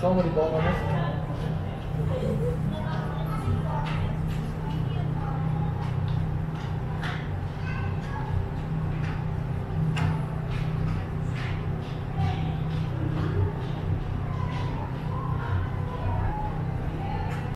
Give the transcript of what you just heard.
so many bottlenecks.